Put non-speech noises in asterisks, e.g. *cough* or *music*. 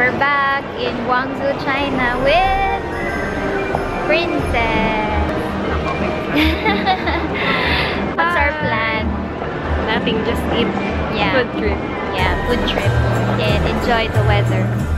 We're back in Guangzhou, China with Princess. *laughs* What's our plan? Nothing, just eat Yeah. food trip. Yeah, food trip and enjoy the weather.